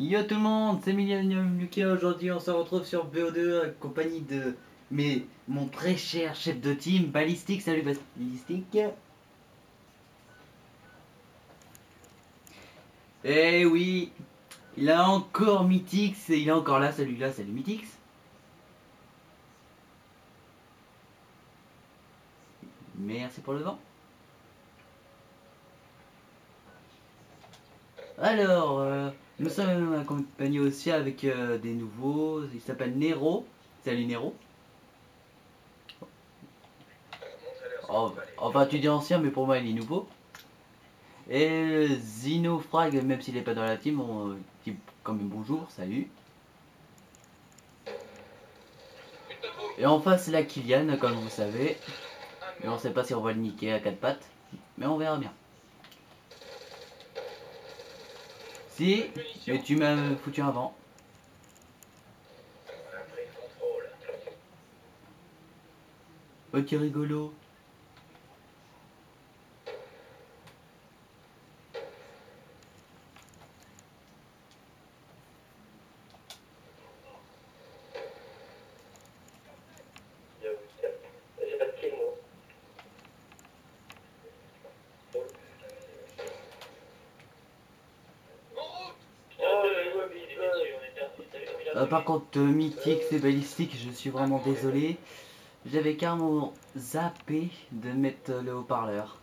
Yo tout le monde, c'est Millennium Luca. Aujourd'hui, on se retrouve sur BO2 en compagnie de mon très cher chef de team, Ballistic. Salut Ballistic. Eh oui, il a encore Mythix il est encore là, celui-là, salut Mythix. Merci pour le vent. Alors, euh, nous sommes accompagnés aussi avec euh, des nouveaux. Il s'appelle Nero. Salut Nero. Oh, enfin, tu dis ancien, mais pour moi, il est nouveau. Et Zinofrag, même s'il n'est pas dans la team, on dit comme bonjour, salut. Et en face, la Kylian, comme vous savez. Mais on sait pas si on va le niquer à quatre pattes. Mais on verra bien. Si, mais tu m'as foutu un vent. Ok rigolo. J'ai pas de kill, moi. Oh, je vois vite, Euh, par contre, euh, Mythique et Ballistique, je suis vraiment désolé. J'avais carrément zappé de mettre euh, le haut-parleur.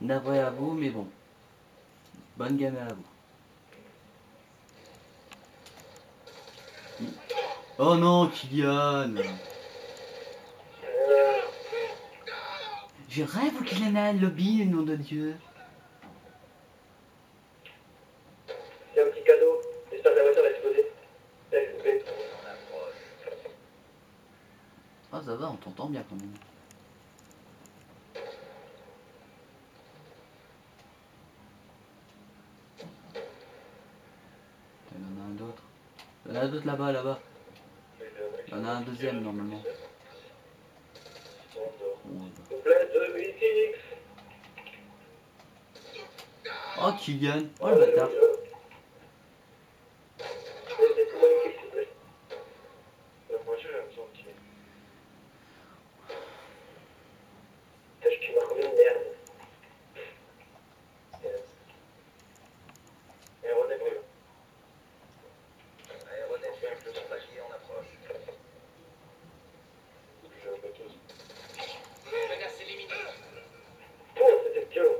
Navré à vous, mais bon. Bonne gamme à vous. Oh non, Kylian Je rêve qu'il en a un lobby, nom de Dieu. C'est un petit cadeau. J'espère que la voiture va exploser. Elle est coupée. Ah t'entend bien quand même. Il y en a un d'autre. Il y en a un d'autre là-bas, là-bas. Il y en a un deuxième normalement. Oh Kylian Oh le bâtard Laissez-moi une kill, s'il vous plaît. La voiture, elle me semble qu'il est- Putain, je marque comme une merde. Aéronef brûle. Aéronef brûle, le papier en approche. Je veux tous. Menace éliminée. Oh, c'était violent.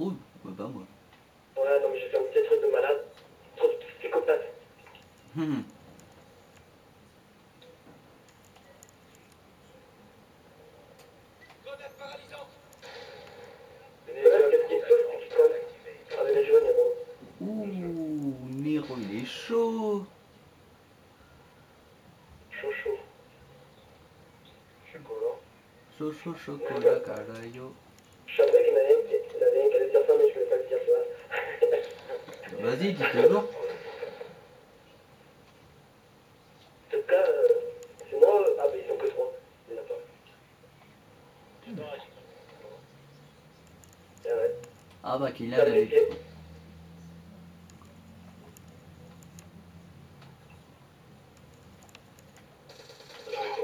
Trouves Bah pas moi. Ouais, non, mais j'ai fait un petit truc de malade. Trop de psychopathe. Hum. Ouh, Nero il est chaud Chaud, chaud. Chocolat. Chaud chaud chocolat carayo. Vas-y, dis toujours. En tout cas, sinon, ah, mais ils sont que trois. A pas. Ah. Ah bah Kylian T'as avait... vérifié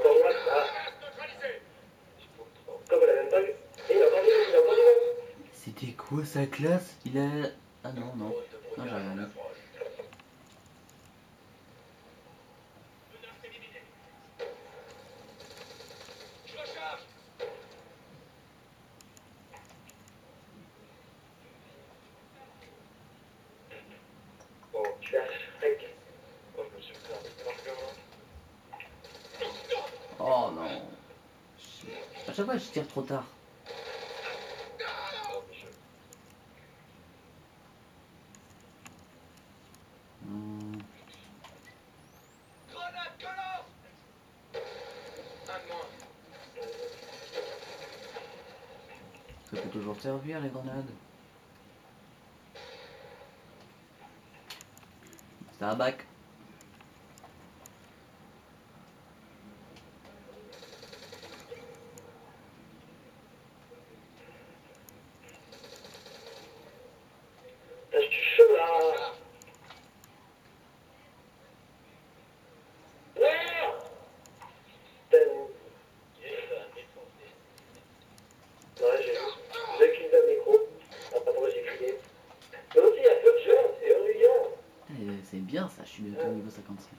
Comme moi, ah, Neutralisé. comme elle a même pas vu. Et il a pas vu, il a pas vu. C'était quoi sa classe? Il a... Ah non, non. Non, j'ai rien. Oh, un Oh non. À chaque fois je tire trop tard. Hmm, Grenade que lance. Un de moins. Ça peut toujours servir les grenades. C'est un bac. Je suis mis à niveau 55.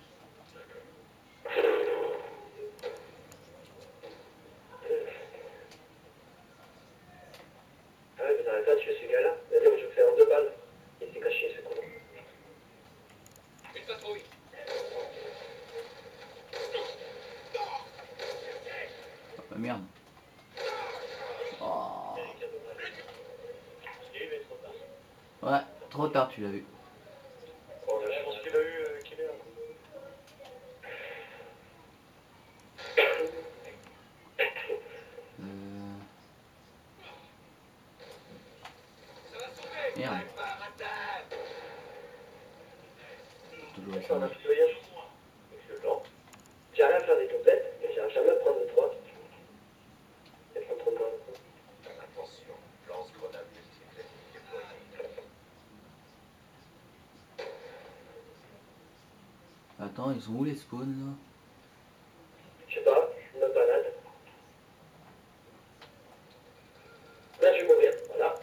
Ah ouais, mais dans la tête, je suis là là. Vas-y, je vais faire deux balles. Il s'est caché, c'est ah, bah, oh. trop bon. Une trop vite. Merde. Ouais, trop tard, tu l'as vu. Attends, ils sont où les spawns là? Je sais pas, je me balade. Là, je vais mourir, voilà.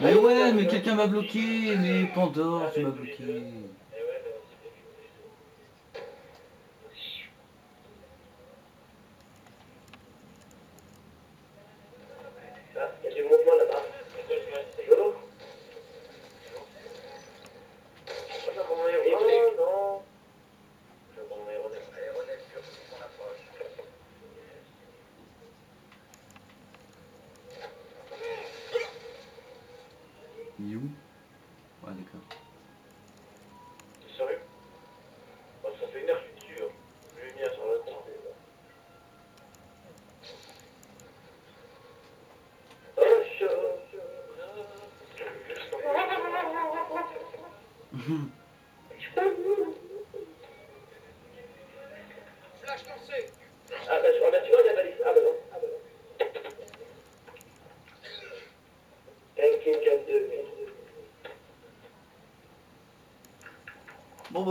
Mais ouais, mais quelqu'un m'a bloqué, mais Pandore, tu m'as bloqué. est Ouais, d'accord. Sérieux Ça fait une heure que je suis hein. Lumière ah, sur la tente.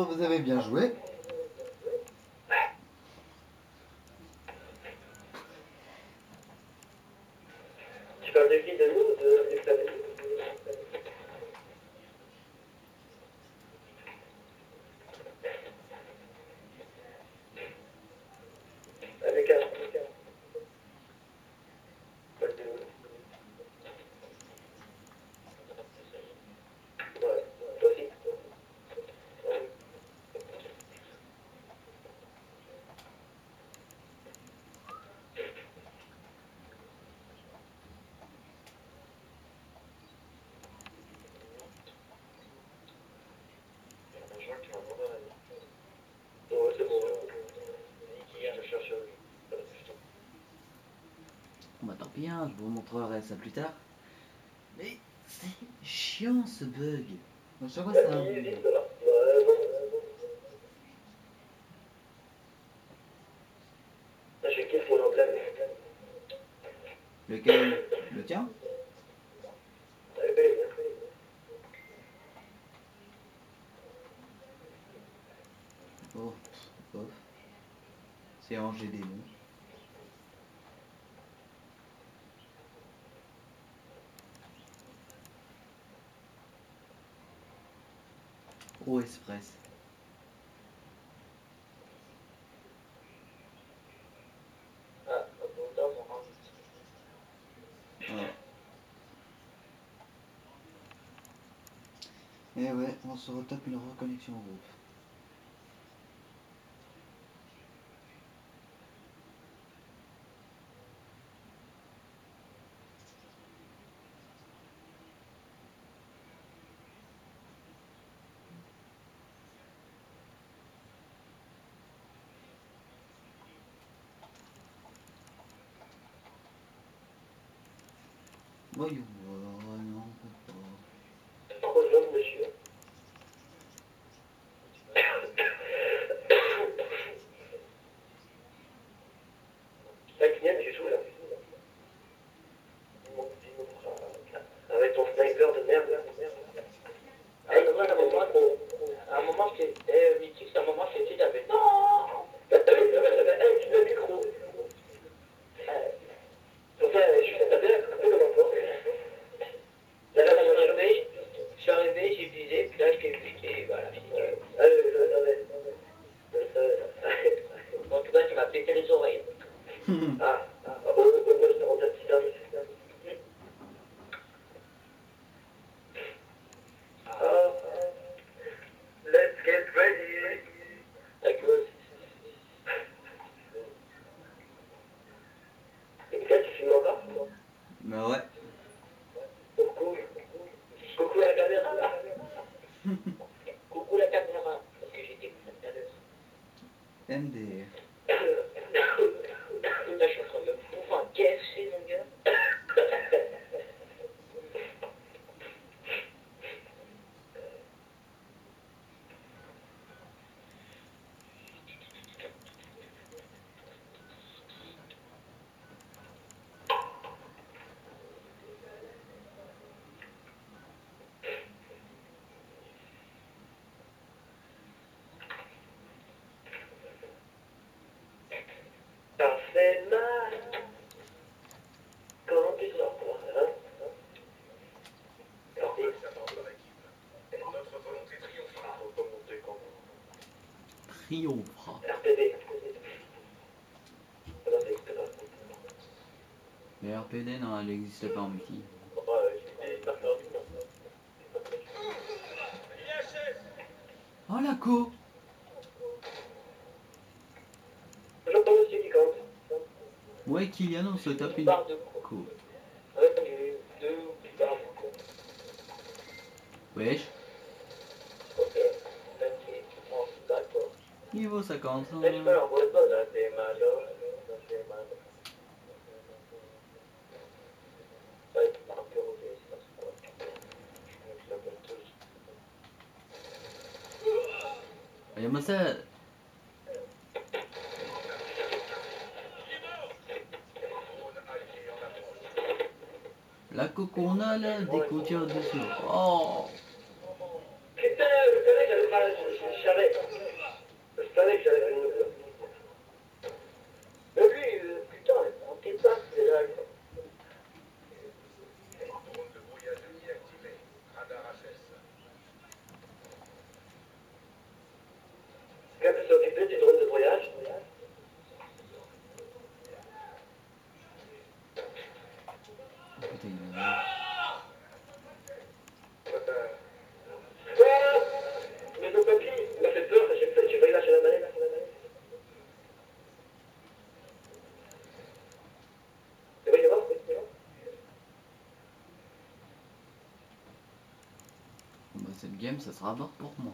vous avez bien joué. Bien, hein, je vous montrerai ça plus tard. Mais c'est chiant ce bug. Donc, chaque fois, c'est un. Lequel? Le tien? Oh, oh. C'est un G démon. Euro Express. Et eh ouais, on se retape une reconnexion au groupe. Vai, vai. MDR. pris au. Mais RPD, non, elle n'existe pas en multi. Oh la co J'entends. Ouais, Kylian, on se tape une. Wesh Niveau 50. Hein. Mais je peux pas dans tes mains-là. La coconale des coutures. Oh! Cette game, ça sera mort pour moi.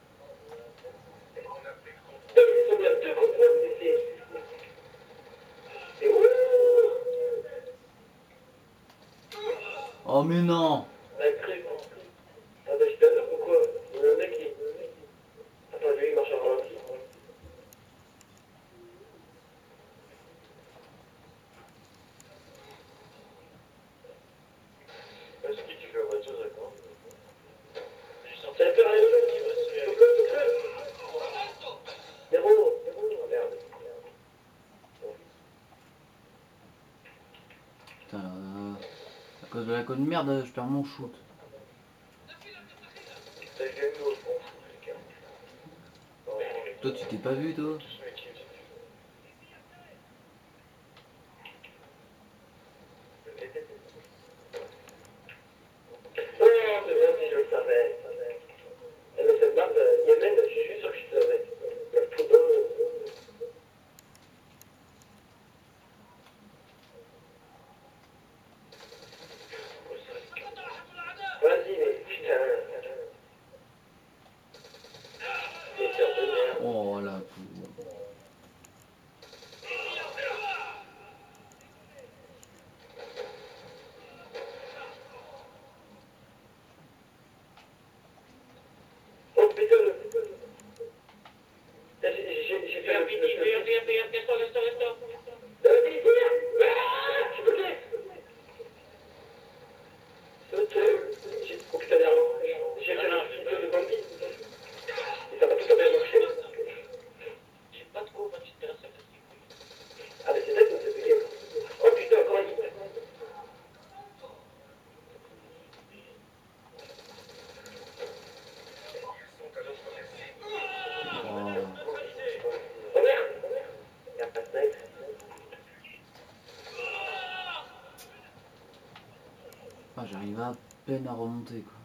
de la conne merde, je perds mon shoot. Toi, tu t'es pas vu, toi Graffiti, esto, esto, esto. arrive à peine à remonter quoi.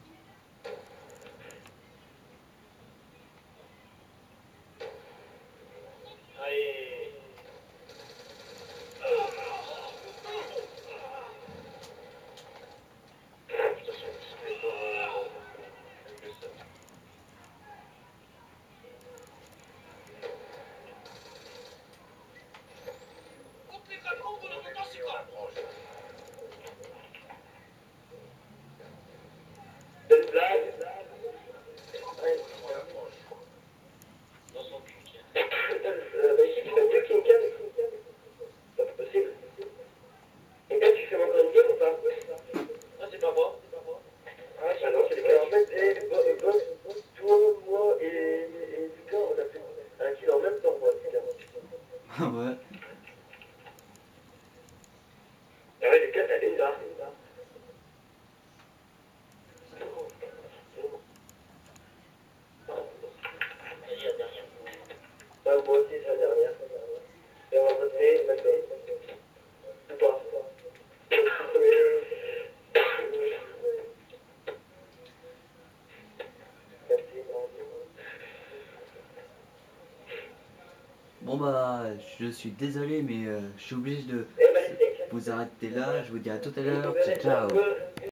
je suis désolé, mais euh, je suis obligé de vous arrêter là. Je vous dis à tout à l'heure. Ciao.